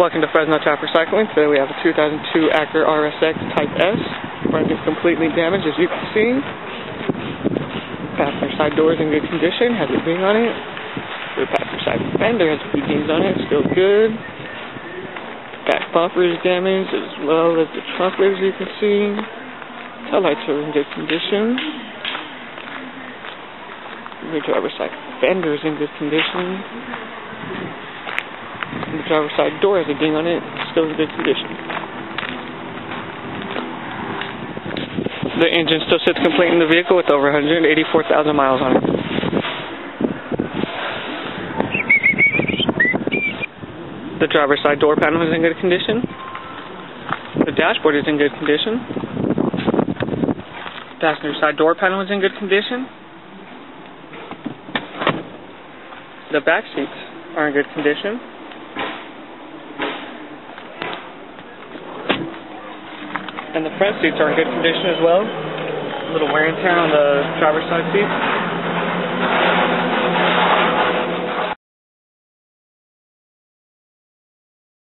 Welcome to Fresno Tap Recycling. Today we have a 2002 Acura RSX Type S. Front is completely damaged as you can see. Passenger side door is in good condition, has a ding on it. The passenger side fender has a few dings on it, still good. Back bumper is damaged as well as the trunk lid as you can see. Tail lights are in good condition. The driver's side fender is in good condition. Driver's side door has a ding on it, still in good condition. The engine still sits complete in the vehicle with over 184,000 miles on it. The driver's side door panel is in good condition. The dashboard is in good condition. Passenger side door panel is in good condition. The back seats are in good condition. And the front seats are in good condition as well. A little wear and tear on the driver's side seats.